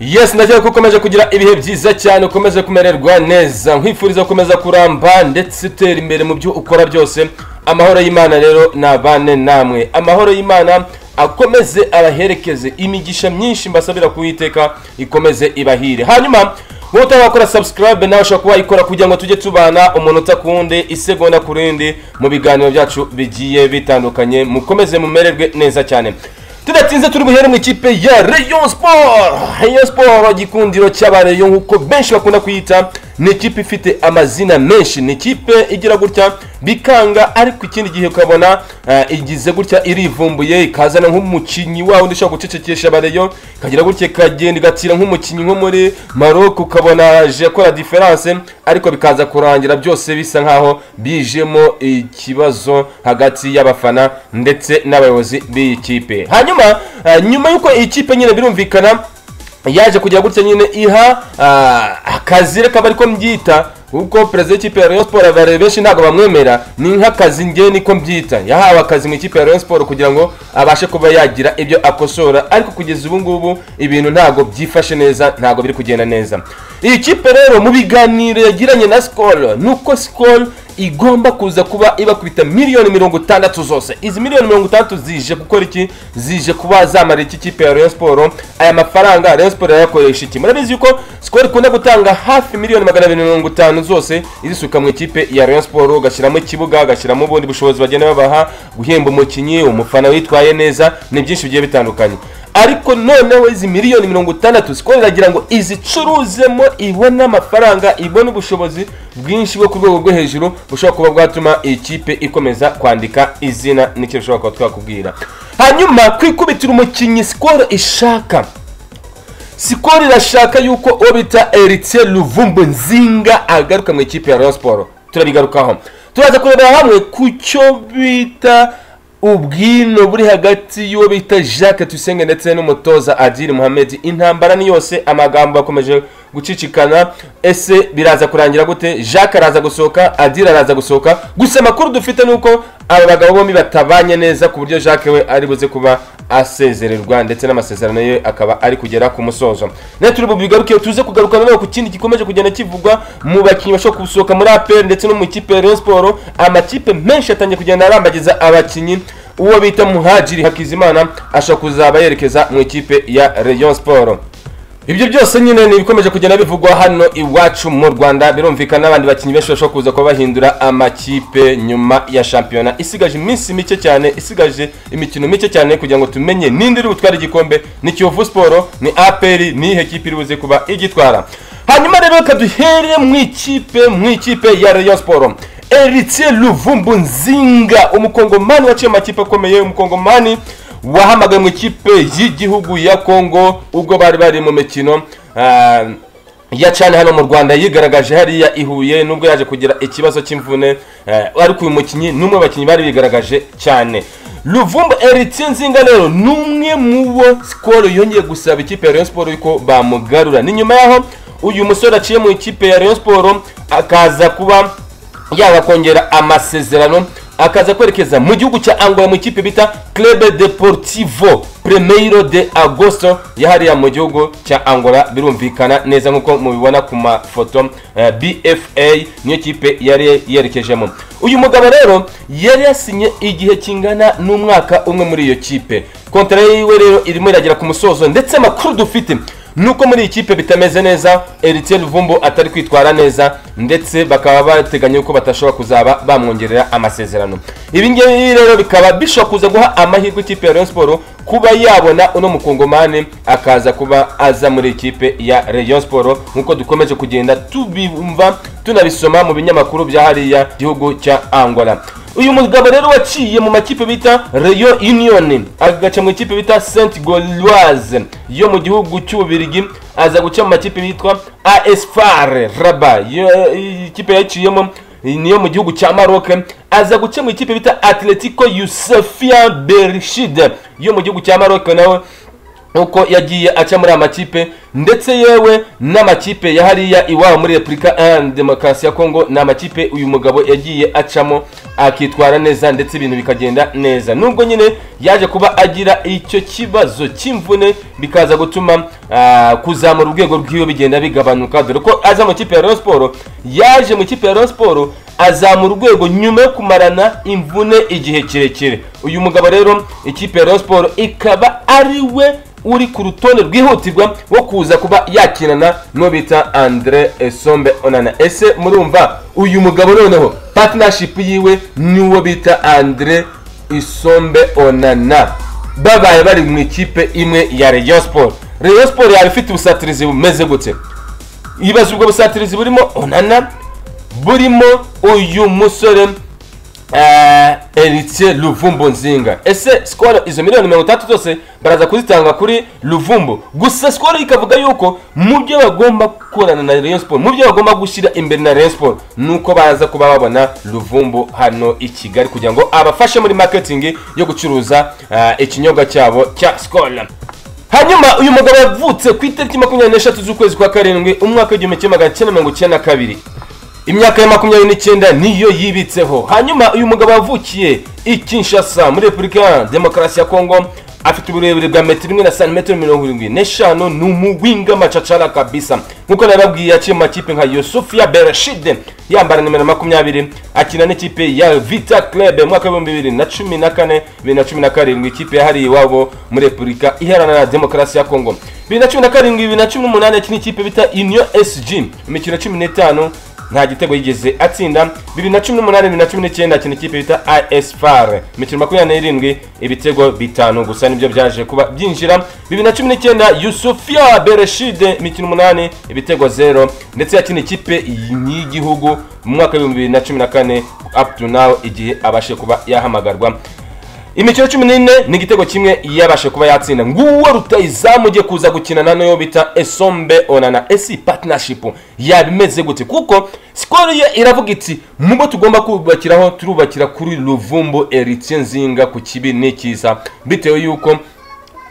yesi ndagira ko ukomeje kugira ibihe byiza cyane ukomeje kumererwa neza. Nkwifuriza gukomeza kuramba ndetse utera imbere mu byo ukora byose. Amahoro y'imana rero nabane namwe. Amahoro y'imana akomeze abaherekeze imigisha myinshi mbasabira kuwiteka ikomeze ibahire. Hanyuma wowe utarakora subscribe nawe ushobora kuba wayikora kugira ngo tujye tubana umunota ku wundi isegonda ku rindi mu biganiro byacu bigiye bitandukanye. Mukomeze mumererwe neza cyane. Tudatinze turi buhere mu ikipe ya rayon sport. Rayon sport igikundiro cy'abareyo nk'uko benshi bakunda kuyita ni ikipe ifite amazina menshi. Ni ikipe igira gutya bikanga ariko ikindi gihe ukabona eh, igize gutya irivumbuye ikazana nk'umukinnyi wawe undi ushobora gucecekesha abareyo ikagira gutya ikagenda igatira nk'umukinnyi nko muri maroc ukabona aje akora diferanse ariko bikaza kurangira byose bisa nkaho bijemo ikibazo hagati y'abafana ndetse n'abayobozi b'iyi kipe. Hanyuma eh, nyuma y'uko iyi kipe nyine birumvikana yaje kugira gutya nyine iha ah, akazi reka bari ko mbyita. Kuko perezida w'ikipe ya rayon sport abarebe benshi ntabwo bamwemera. Ni nk'akazi ngewe niko mbyita. Yahawe akazi mu ikipe ya rayon sport kugira ngo abashe kuba yagira ibyo akosora. Ariko kugeza ubu ngubu ibintu ntabwo byifashe neza ntabwo biri kugenda neza. Iyi kipe rero mu biganiro yagiranye na sikoro ni uko sikoro igomba kuza kuba ibakubita miliyoni mirongo itandatu zose. Izi miliyoni mirongo itandatu zije gukora iki? Zije kuba zamarira iki kipe ya rayon sport aya mafaranga rayon sport yayakoresha iki? Murabizi yuko sikoro ikunda gutanga hafi miliyoni magana abiri mirongo itanu zose izisuka mu ikipe ya rayon sport ugashyiramo ikibuga ugashyiramo ubundi bushobozi bagenda babaha. Guhemba umukinnyi umufana witwaye neza ni byinshi bigiye bitandukanye. Ariko noneho izi miliyoni mirongo itandatu sikoro iragira ngo izicuruzemo ibone amafaranga ibone ubushobozi bwinshi bwo ku rwego rwo hejuru bushobora kuba bwatuma iyi kipe ikomeza kwandika izina ni cyo dushobora kuba twakubwira. Hanyuma kwikubitira umukinnyi sikoro ishaka. Sikoro irashaka yuko uwo bita eritse ruvumbu nzinga agaruka mu ikipe ya siporo turabigarukaho. Turaza kurebera hamwe ku cyo bita ubwino buri hagati y'uwo bita jacques tuyisenge ndetse n'umutoza adiri muhammed intambara ni yose amagambo akomeje gucicikana ese biraza kurangira gute? Jacques araza gusohoka adiri araza gusohoka. Gusa amakuru dufite ni uko aba bagabo bombi batabanye neza ku buryo jacques we ari buze kuba asezererwa ndetse n'amasezerano ye akaba ari kugera ku musozo. Nayo turi bubigaruke tuze kugaruka noneho ku kindi gikomeje kugenda kivugwa mu bakinnyi bashobora gusohoka muri apr ndetse no mu ikipe ya sport amakipe menshi yatangiye kugenda arambagiza abakinnyi. Uwo bita muhajiri hakizimana ashobora kuzaba yerekeza mu ikipe ya rayon sport ibyo byose nyine ni ibikomeje kugenda bivugwa hano iwacu mu rwanda. Birumvikana n'abandi bakinnyi benshi bashobora kuza kuba bahindura amakipe nyuma ya shampiyona. Isigaje iminsi mike cyane isigaje imikino mike cyane kugira ngo tumenye ninde uri butware igikombe. Ni kiyovu siporo ni aperi ni ihe kipe iri buze kuba igitwara. Hanyuma rero reka duhere mu ikipe mu ikipe ya rayon siporo eritse ruvumbu nzinga umukongomani waciye amakipe akomeye umukongomani wahamagaye mu ikipe y'igihugu ya kongo ubwo bari bari mu mikino ah, ya cyane hano mu rwanda yigaragaje hariya i huye nubwo yaje kugira ikibazo cy'imvune eh, ariko uyu mukinnyi ni umwe mu bakinnyi bari bigaragaje cyane ruvumbu eritse nzinga rero ni umwe mu bo sikoro yongeye gusaba ikipe ya rayon siporo yuko bamugarura. Ni nyuma yaho uyu musore aciye mu ikipe ya rayon siporo akaza kuba yaba kongera amasezerano akaza kwerekeza mu gihugu cya angola mu ikipe bita club deportivo. Primeiro de agosto yahariya mu gihugu cya angola birumvikana neza nk'uko mubibona ku mafoto. Eh, bfa niyo kipe yari yerekejemo. Uyu mugabo rero yari yasinye igihe kingana n'umwaka umwe muri iyo kipe. Kontara yiwe rero irimo iragera ku musozo ndetse amakuru dufite nuko muri iyi kipe bitameze neza eritiyeni vumbo atari kwitwara neza ndetse bakaba bateganya yuko badashobora kuzaba bamwongerera amasezerano. Ibi ngibi rero bikaba bishobora kuza guha amahirwe ikipe ya rayon siporo kuba yabona uno mukongomani akaza kuba aza muri ikipe ya rayon siporo nk'uko dukomeje kugenda tubimva tunabisoma mu binyamakuru bya hariya gihugu cya angola. Uyu mugabo rero waciye mu makipe bita Rayon Union. Agaca mu ikipe bita Saint Gauloise yo mu gihugu cy'Ububirigi aza guca mu makipe bitwa AS FAR Rabat Iyo- iyi kipe yaciyemo niyo mu gihugu cya Maroc. Aza guca mu ikipe bita Atletico Yusufia Berchid. Yo mu gihugu cya Maroc nawe uko yagiye aca muri aya makipe ndetse yewe n'amakipe ya hariya iwabo muri repubulika demokarasi ya kongo ni amakipe uyu mugabo yagiye acamo akitwara neza ndetse ibintu bikagenda neza. Nubwo nyine yaje kuba agira icyo kibazo cy'imvune bikaza gutuma ah, kuzamura urwego rw'iwe bigenda bigabanuka. Dore ko aza mu kipe ya Rayon Sport yaje mu kipe ya Rayon Sport azamura urwego nyuma yo kumarana imvune igihe kirekire. Uyu mugabo rero ikipe ya Rayon Sport ikaba ari we uri ku rutonde rwihutirwa wo kuza kuba yakinana n'uwo bita andre esombe onana. Ese murumva uyu mugabo noneho partnership yiwe n'uwo bita andre isombe onana. Babaye bari mu ikipe imwe ya Rayon Sport. Rayon Sport yaba ifite ubusatirizi bumeze gute? Ibaza ubwo busatirizi burimo onana burimo uyu musore eh, Eritier Luvumbo Nzinga. Ese skoro izo miliyoni mirongo itandatu zose baraza kuzitanga kuri Luvumbo gusa skoro ikavuga yuko mu byo bagomba gukorana na Rayon Sport mu byo bagomba gushyira imbere na Rayon Sport nuko baza kuba babona Luvumbo hano i Kigali kugira ngo abafashe muri marketing yo gucuruza eh, ikinyobwa cyabo cya skoro hanyuma uyu mugabo yavutse ku itariki makumyabiri n'eshatu z'ukwezi kwa karindwi umwaka w'igihumbi kimwe magana cyenda mirongo icyenda na kabiri. Imyaka ya makumyabiri n'icyenda niyo yibitseho. Hanyuma uyu mugabo yavukiye i kinshasa muri repubulika demokarasi ya kongo afite uburebure bwa metero imwe na santimetero mirongo irindwi n'eshanu ni umuwinga macacara kabisa. Nk'uko nababwiye yaciye mu makipe nka yusufiya berashide yambara nimero makumyabiri akina n'ikipe ya vita club mwaka w'ibihumbi bibiri na cumi na kane bibiri na cumi na karindwi ikipe yahariye iwabo muri repubulika iharanira demokarasi ya kongo bibiri na cumi na karindwi bibiri na cumi n'umunani akina ikipe bita union sg imikino cumi n'itanu nta gitego yigeze atsinda. Bibiri na cumi n'umunani bibiri na cumi n'icyenda akina ikipe bita as far imikino makumyabiri n'irindwi ibitego bitanu gusa ni byo byaje kuba byinjira. Bibiri na cumi n'icyenda yusufia bereshide imikino umunani ibitego zero. Ndetse yakina ikipe y'igihugu mu mwaka w'ibihumbi bibiri na cumi na kane up to now igihe abashe kuba yahamagarwa. Imikino cumi n'ine ni igitego kimwe yabashe kuba yatsinda. Nguwo rutayizamu ugiye kuza gukinana na yo bita esombe onana esi partnership. Yaba imeze gute? Kuko sikoro ye iravuga iti mubo tugomba kubakiraho turubakira kuri ruvumbu eritse nzinga ku kibi n'ikiza bitewe yuko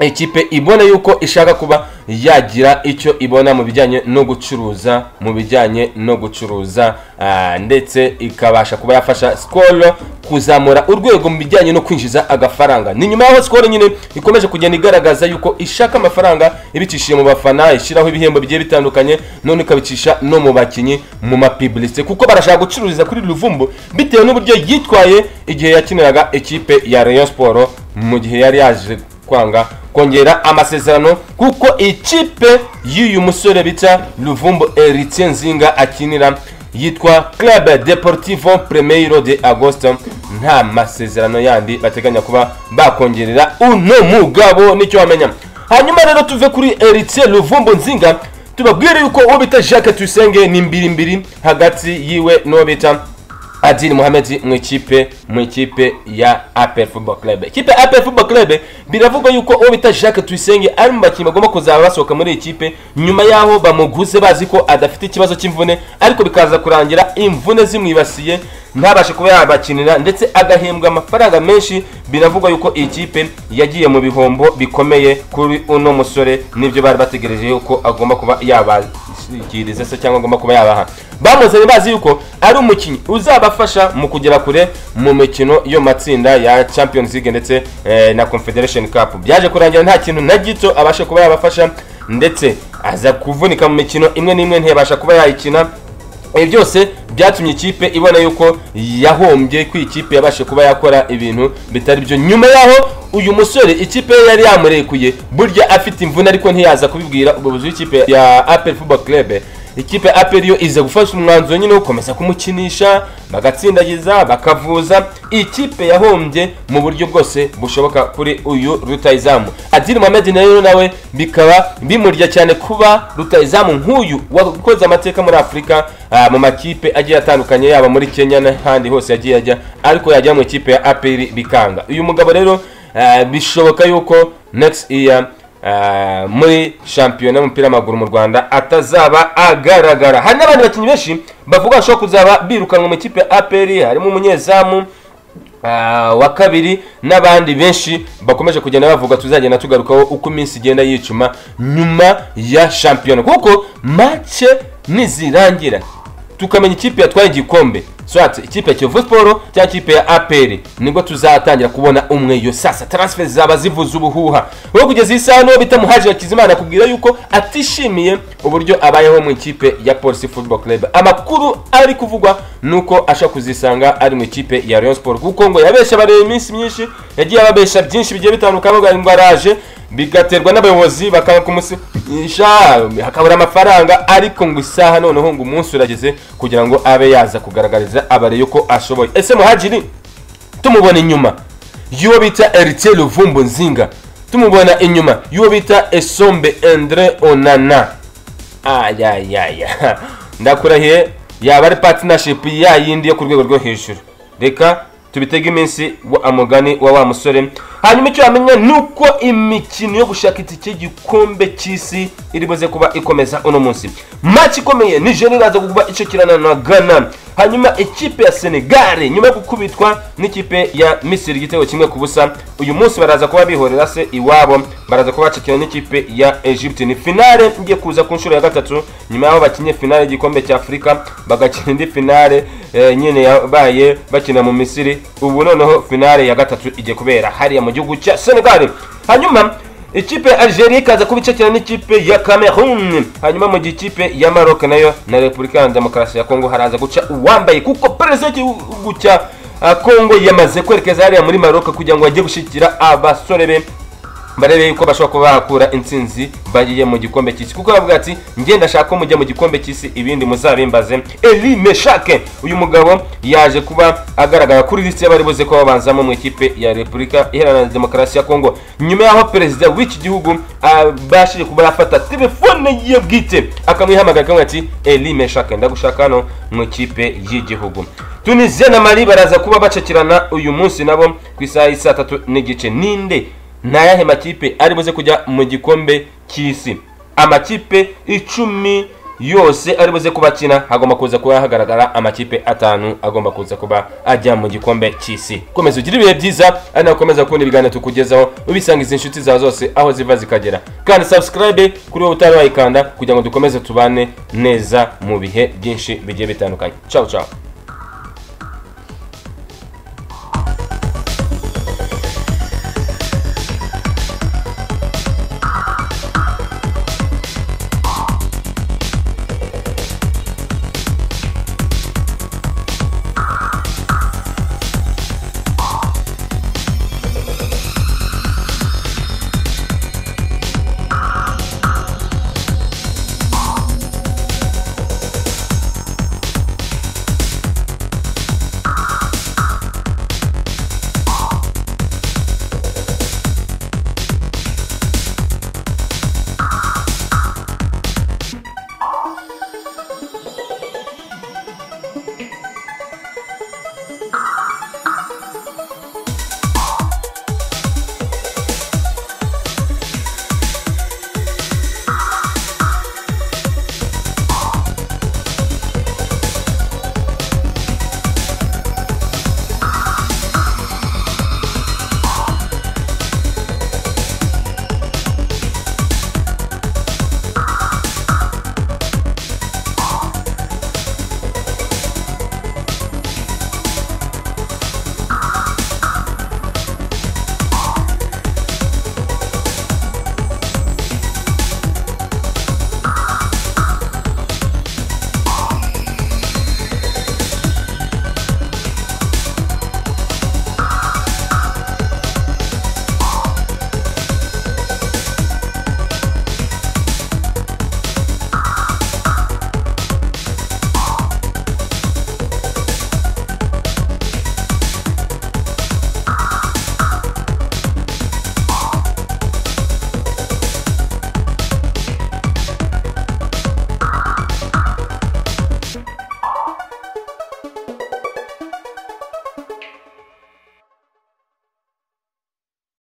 ikipe ibona yuko ishaka kuba yagira icyo ibona mu bijyanye no gucuruza mu bijyanye no gucuruza ah, ndetse ikabasha kuba yafasha sikoro kuzamura urwego mu bijyanye no kwinjiza agafaranga. Ni nyuma y'aho sikoro nyine ikomeje kugenda igaragaza yuko ishaka amafaranga ibicishije mu bafana ishyiraho ibihembo bigiye bitandukanye none ikabicisha no mu bakinnyi mu mapibulisite kuko barashaka gucururiza kuri ruvumbu bitewe n'uburyo yitwaye igihe yakiniraga ikipe ya Rayon Sport mu gihe yari yaje kwanga kongera amasezerano kuko ikipe y'uyu musore bita Luvumbo Eritien Nzinga akinira yitwa Club Deportivo Primeiro de Agosto. Nta masezerano yandi bateganya kuba bakongerera. Uno mugabo ni cyo wamenya. Hanyuma rero tuve kuri Eritien Luvumbo Nzinga tubabwire yuko uwo bita Jacques Tuyisenge ni mbiri mbiri hagati yiwe n'uwo bita Adil Mohamed mu ikipe mu ikipe ya APR Football Club. Ikipe ya APR Football Club biravugwa yuko uwo bita Jacques Tuyisenge ari mu bakinnyi bagomba kuzaba basohoka muri iyi kipe nyuma yaho bamuguze bazi ko adafite ikibazo cy'imvune ariko bikaza kurangira imvune zimwibasiye ntabashe kuba yabakinira ndetse agahembwa amafaranga menshi biravugwa yuko iyi kipe yagiye mu bihombo bikomeye kuri uno musore ni byo bari bategereje yuko agomba kuba yabashyikiriza se cyangwa agomba kuba yabaha bamuzanye bazi yuko ari umukinnyi uzabafasha mu kugera kure mu mikino yo matsinda ya Champions League ndetse eh, na Confederation Cup. Byaje kurangira nta kintu na gito abashe kuba yabafasha ndetse aza kuvunika mu mikino imwe n'imwe ntiyabasha kuba yayikina. Ibi byose byatumye ikipe ibona yuko yahombye ko ikipe yabashe kuba yakora ibintu bitari byo. Nyuma yaho uyu musore ikipe ye yari yamurekuye burya afite imvune ariko ntiyaza kubibwira ubuyobozi w'ikipe ya apel football club. Ikipe ya apel yo iza gufasha umwanzuro nyine wo gukomeza kumukinisha bagatsindagiza bakavuza. Ikipe yahombye mu buryo bwose bushoboka kuri uyu rutayizamu adiri mohamed rero nawe bikaba bimurya cyane kuba rutayizamu nk'uyu wakoze amateka muri afurika ah, mu makipe agiye atandukanye yaba muri kenya n'ahandi hose yagiye ajya ariko yajya mu ikipe ya apel bikanga. Uyu mugabo rero ah, bishoboka yuko next year muri shampiyona y'umupira w'amaguru mu rwanda atazaba agaragara. Hari n'abandi bakinnyi benshi bavuga bashobora kuzaba birukanwa mu ikipe apr harimo umunyezamu Ah, wa kabiri n'abandi benshi bakomeje kugenda bavuga tuzagenda tugarukaho uko iminsi igenda yicuma nyuma ya shampiyona. Kuko mace nizirangira tukamenya ikipe yatwaye igikombe swatse ikipe ya kiyovu siporo cyangwa ikipe ya aperi nibwo tuzatangira kubona umwe. Umweyo sasa transfer zaba zivuza ubuhuha. Wowe kugeza iyi saha bita muhaji hakizimana akubwira yuko atishimiye uburyo abayeho mu ikipe ya polisi football club. Amakuru ari kuvugwa ni uko ashaka kuzisanga ari mu ikipe ya rayon siporo kuko ngo yabesha bareba iminsi myinshi yagiye ababesha byinshi bigiye bitandukanye ngo araje bigaterwa n'abayobozi bakanga kumusinyisha hakabura amafaranga ariko ngo isaha noneho ngo umunsi urageze kugira ngo abe yaza kugaragariza abareyo ko ashoboye. Ese muhajiri? Tumubona inyuma. Y'uwo bita eritiye ruvumbu nzinga. Tumubona inyuma. Y'uwo bita esombe andre onana. Ayayaya ndakurahiye yaba ari patinashipu ya yindi yo ku rwego rwo hejuru. Reka tubitege iminsi amugani wa wa musore. Hanyuma icyo wamenya ni uko imikino yo gushaka itike y'igikombe cy'isi iri buze kuba ikomeza uno munsi. Match ikomeye nigeria iraza kuba icukirana na ghana. Hanyuma ikipe ya senegare nyuma yo gukubitwa n'ikipe ya misiri igitego kimwe ku busa. Uyu munsi baraza kuba bihorera se iwabo. Baraza kuba bacikira n'ikipe ya egypte. Ni finale igiye kuza ku nshuro ya gatatu nyuma y'aho bakinye finale y'igikombe cya afurika bagakina indi finale e, nyine yabaye bakina mu misiri. Ubu noneho finale ya gatatu igiye kubera hariya mu gihugu cya senegal. Hanyuma ikipe ya algeria ikaza kuba icakira n'ikipe ya cameroon hanyuma mu gihe ikipe ya maroc na yo na repubulika ya demokarasi ya kongo haraza guca uwambaye. Kuko perezida w'igihugu cya ah, kongo yamaze kwerekeza hariya muri maroc kugira ngo bajye gushyigikira abasore be. Barebe yuko bashobora kuba bakura intsinzi bagiye mu gikombe cy'isi. Kuko bavuga ati njye ndashaka ko mujya mu gikombe cy'isi ibindi muzabimbaze. Eli meshake uyu mugabo yaje kuba agaragara kuri lisiti y'abari buze ko babanzamo mu ikipe ya repubulika iharanira demokarasi ya kongo nyuma y'aho perezida w'iki gihugu abashije kuba yafata telefone ye bwite akamwihamagara akamubwira ati eli meshake ndagushaka hano mu ikipe y'igihugu. Tunisiya na mali baraza kuba bacakirana uyu munsi nabo ku isaha y'i saa tatu n'igice. Ninde ni ayahe makipe ari buze kujya mu gikombe cy'isi? Amakipe icumi yose ari buze kuba akina hagomba kuza kuba hagaragara amakipe atanu agomba kuza kuba ajya mu gikombe cy'isi. Komeza ugire ibihe byiza ari nawe ukomeza kubona ibiganiro tukugezaho ubisangiza inshuti zawe zose aho ziva zikagera. Kandi subscribe kuri wowe utari wayikanda kugira ngo dukomeze tubane neza mu bihe byinshi bigiye bitandukanye. Ciao ciao.